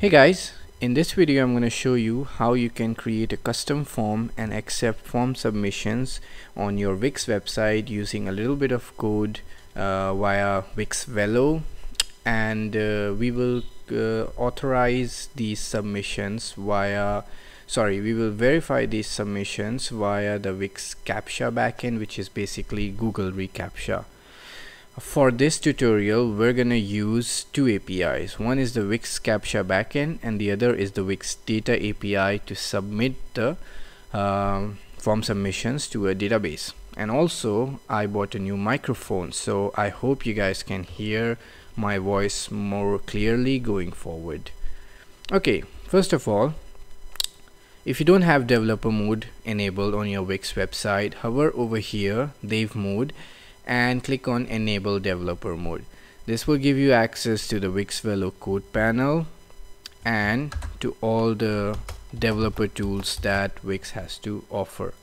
Hey guys, in this video I'm going to show you how you can create a custom form and accept form submissions on your Wix website using a little bit of code uh, via Wix Velo. And uh, we will uh, authorize these submissions via sorry we will verify these submissions via the Wix CAPTCHA backend which is basically Google reCAPTCHA for this tutorial we're gonna use two APIs one is the Wix CAPTCHA backend and the other is the Wix data API to submit the um, form submissions to a database. And also I bought a new microphone so I hope you guys can hear my voice more clearly going forward. Okay first of all if you don't have developer mode enabled on your Wix website hover over here dev mode and click on enable developer mode. This will give you access to the Wix Velo code panel and to all the developer tools that Wix has to offer.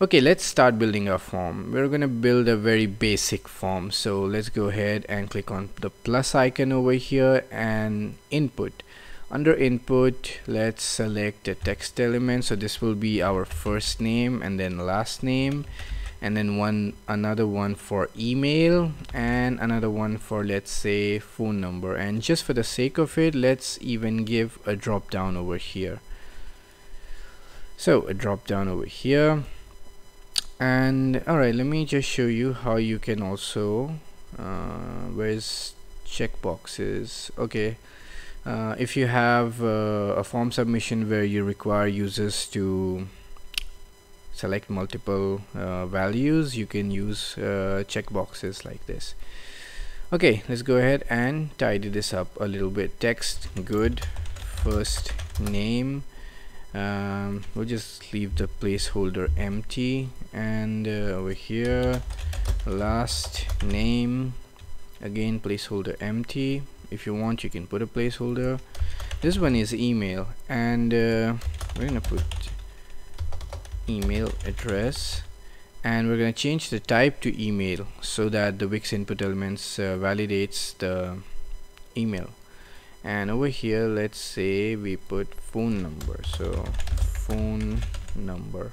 Okay let's start building our form. We're gonna build a very basic form. So let's go ahead and click on the plus icon over here and input. Under input let's select a text element. So this will be our first name and then last name and then one another one for email and another one for let's say phone number. And just for the sake of it let's even give a drop down over here. So a drop down over here. And alright let me just show you how you can also uh, where's checkboxes? Okay. Uh, if you have uh, a form submission where you require users to select multiple uh, values you can use uh, checkboxes like this. Okay let's go ahead and tidy this up a little bit. Text good. First name um, we'll just leave the placeholder empty. And uh, over here last name again placeholder empty. If you want you can put a placeholder. This one is email. And uh, we're gonna put email address. And we're going to change the type to email so that the Wix input elements uh, validates the email. And over here let's say we put phone number. So phone number.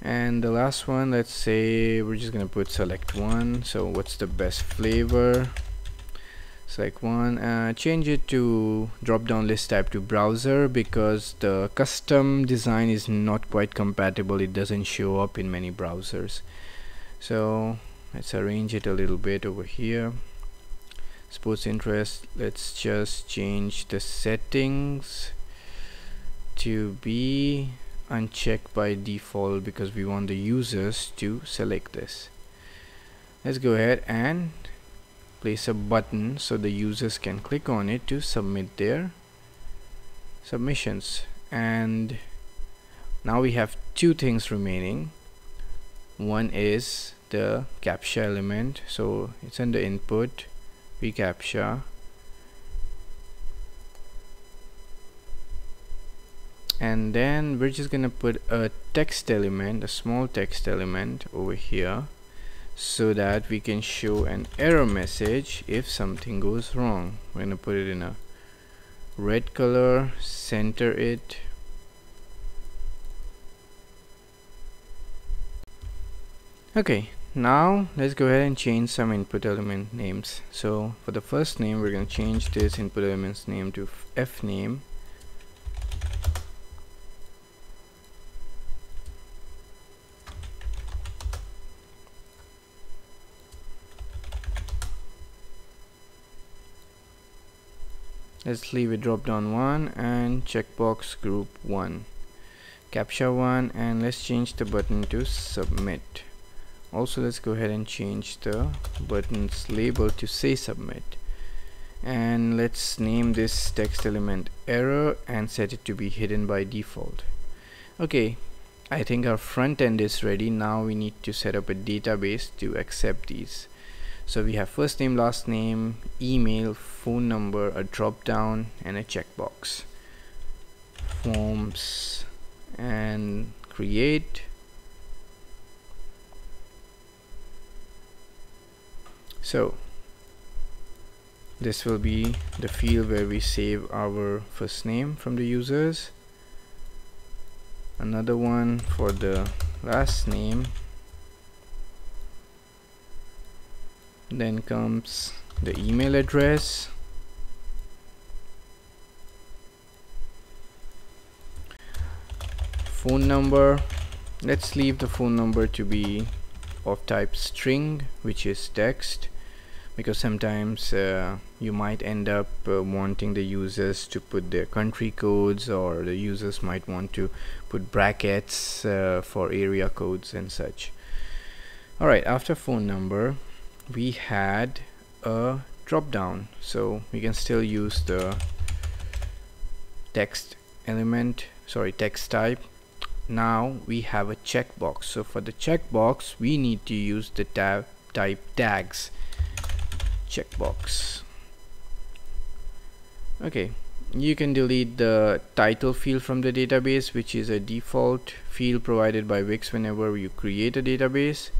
And the last one let's say we're just gonna put select one. So what's the best flavor select one uh, change it to drop down list type to browser because the custom design is not quite compatible. It doesn't show up in many browsers. So let's arrange it a little bit over here. Sports interest let's just change the settings to be unchecked by default because we want the users to select this. Let's go ahead and place a button so the users can click on it to submit their submissions. And now we have two things remaining. One is the captcha element. So it's under input reCAPTCHA and then we're just gonna put a text element a small text element over here so that we can show an error message if something goes wrong. We're gonna put it in a red color center it. Okay now let's go ahead and change some input element names. So for the first name we're going to change this input element's name to f name let's leave it drop down one and checkbox group one. Captcha one and let's change the button to submit. Also let's go ahead and change the button's label to say submit. And let's name this text element error and set it to be hidden by default. Okay I think our front end is ready. Now we need to set up a database to accept these so we have first name last name email phone number a drop down and a checkbox. Forms and create. So this will be the field where we save our first name from the users. Another one for the last name then comes the email address. Phone number. Let's leave the phone number to be of type string which is text because sometimes uh, you might end up uh, wanting the users to put their country codes or the users might want to put brackets uh, for area codes and such. Alright after phone number we had a drop down so we can still use the text element sorry text type. Now we have a checkbox. So for the checkbox we need to use the tab type tags. Checkbox. Okay you can delete the title field from the database which is a default field provided by Wix whenever you create a database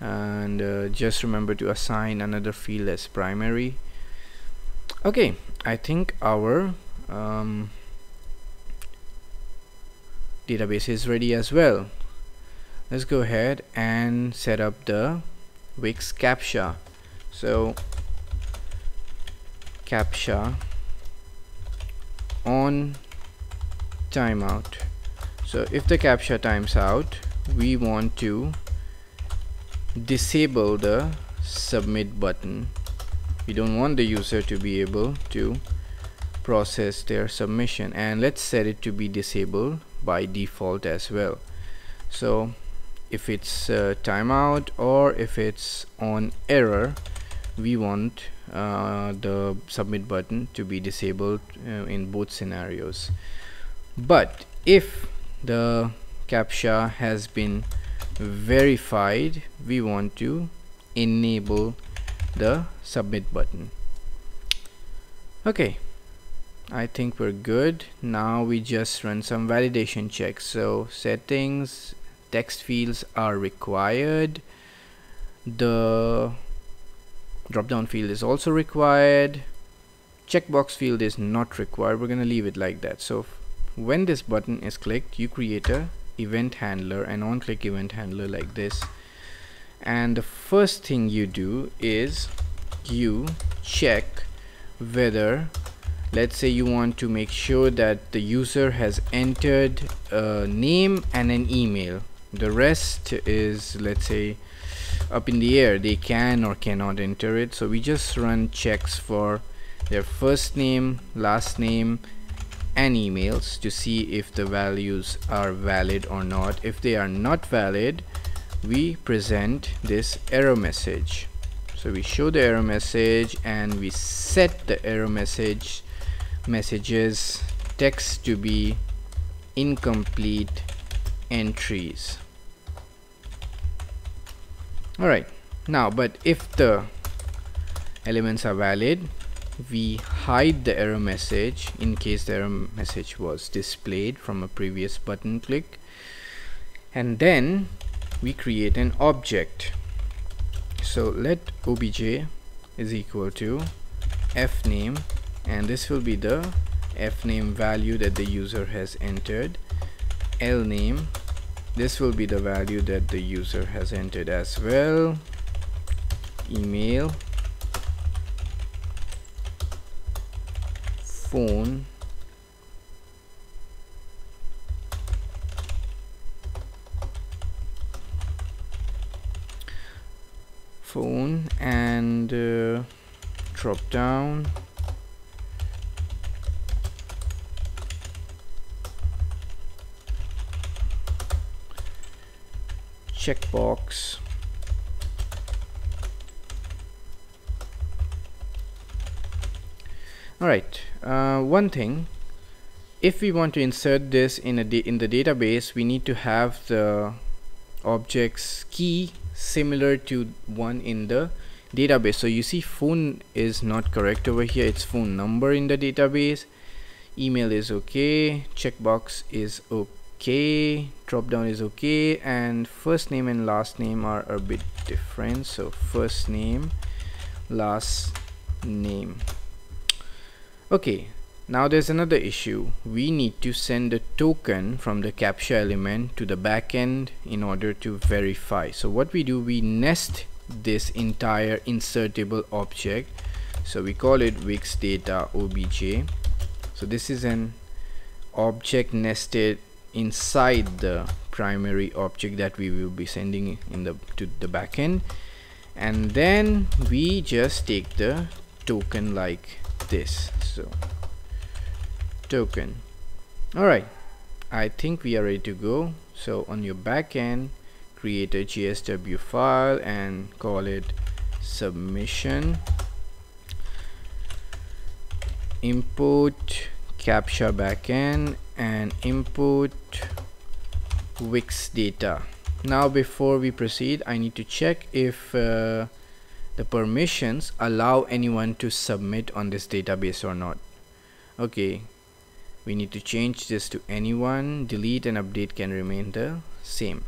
and uh, just remember to assign another field as primary. Okay I think our um, database is ready as well. Let's go ahead and set up the Wix CAPTCHA. So CAPTCHA on timeout. So if the CAPTCHA times out we want to disable the submit button. We don't want the user to be able to process their submission. And let's set it to be disabled by default as well. So if it's uh, timeout or if it's on error we want uh, the submit button to be disabled uh, in both scenarios. But if the CAPTCHA has been verified we want to enable the submit button. Okay I think we're good. Now we just run some validation checks. So settings text fields are required. The drop down field is also required. Checkbox field is not required. We're gonna leave it like that. So when this button is clicked you create a event handler and on-click event handler like this. And the first thing you do is you check whether let's say you want to make sure that the user has entered a name and an email. The rest is let's say up in the air. They can or cannot enter it. So we just run checks for their first name last name and emails to see if the values are valid or not. If they are not valid we present this error message. So we show the error message and we set the error message messages text to be incomplete entries. Alright now but if the elements are valid we hide the error message in case the error message was displayed from a previous button click. And then we create an object. So let obj is equal to f name and this will be the f name value that the user has entered. L name this will be the value that the user has entered as well. Email phone. Phone and uh, drop down. Checkbox alright uh, one thing. If we want to insert this in a in the database we need to have the objects key similar to one in the database. So you see phone is not correct over here. It's phone number in the database. Email is okay. Checkbox is okay. Drop down is okay. And first name and last name are a bit different. So first name last name okay now there's another issue. We need to send a token from the captcha element to the backend in order to verify. So what we do we nest this entire insertable object. So we call it wix data obj so this is an object nested inside the primary object that we will be sending in the to the backend and then we just take the token like this. So token. Alright. I think we are ready to go. So on your backend create a JSW file and call it submission. Import captcha backend and input wix data. Now before we proceed I need to check if uh, the permissions allow anyone to submit on this database or not. Okay we need to change this to anyone. Delete and update can remain the same.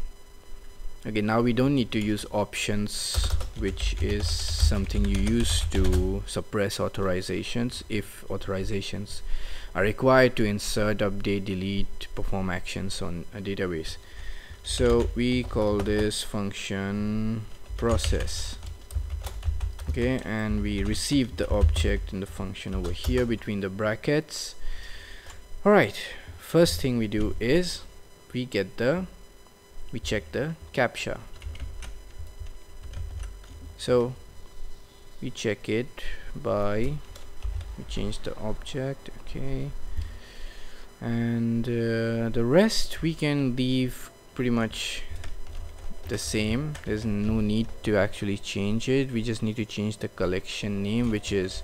Okay now we don't need to use options which is something you use to suppress authorizations if authorizations are required to insert update delete perform actions on a database. So we call this function process okay and we receive the object in the function over here between the brackets. Alright first thing we do is we get the we check the captcha. So we check it by we change the object okay. And uh, the rest we can leave pretty much the same. There's no need to actually change it. We just need to change the collection name which is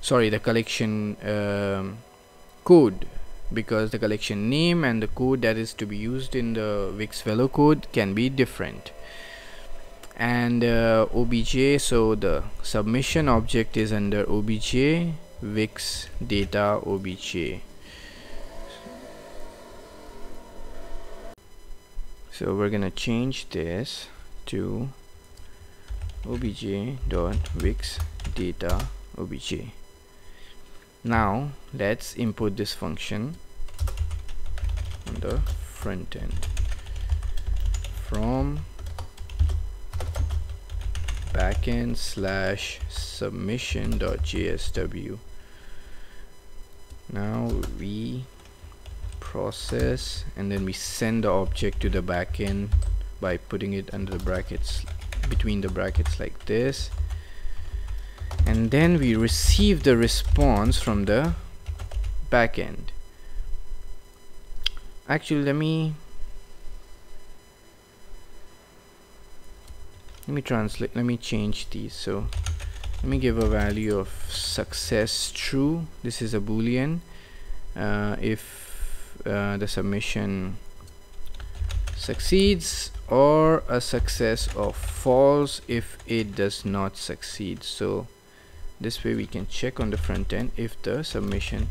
sorry the collection um, code. Because the collection name and the code that is to be used in the Wix Velo code can be different. And uh, obj so the submission object is under obj wix data obj so we're gonna change this to obj dot wix data obj. Now let's input this function on the front end. From backend slash submission dot jsw now we process and then we send the object to the backend by putting it under the brackets between the brackets like this. And then we receive the response from the backend actually let me let me translate let me change these. So let me give a value of success true. This is a boolean. Uh, if uh, the submission succeeds or a success of false if it does not succeed. So this way we can check on the front end if the submission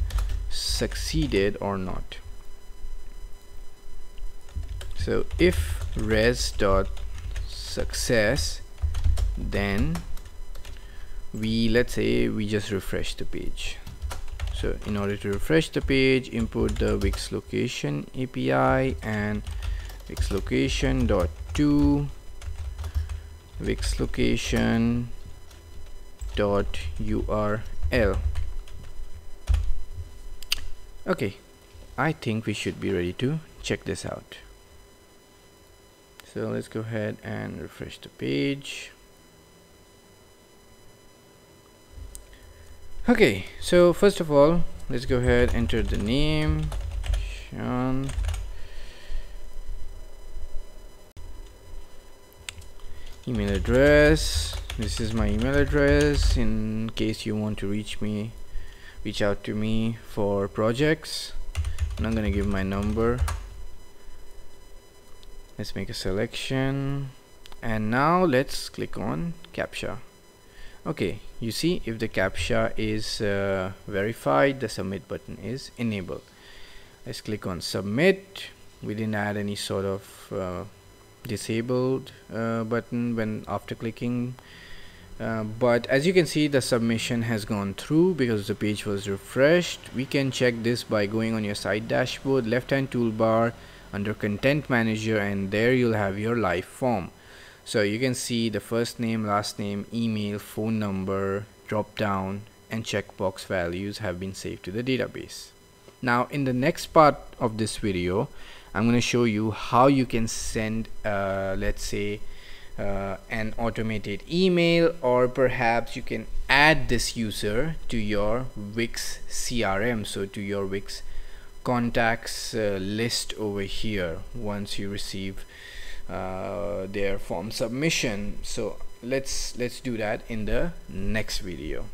succeeded or not. So if res dot success then we let's say we just refresh the page so in order to refresh the page input the wix location API and wix location dot to wix location dot url okay I think we should be ready to check this out. So let's go ahead and refresh the page okay so first of all let's go ahead enter the name. Sean. Email address. This is my email address in case you want to reach me reach out to me for projects. I'm not gonna give my number. Let's make a selection. And now let's click on captcha okay you see if the captcha is uh, verified the submit button is enabled. Let's click on submit. We didn't add any sort of uh, disabled uh, button when after clicking. Uh, but as you can see the submission has gone through because the page was refreshed. We can check this by going on your site dashboard left hand toolbar under content manager and there you'll have your live form so you can see the first name last name email phone number drop down and checkbox values have been saved to the database. Now in the next part of this video I'm going to show you how you can send uh, let's say uh, an automated email or perhaps you can add this user to your Wix CRM so to your Wix contacts uh, list over here. Once you receive Uh, their form submission. So let's let's do that in the next video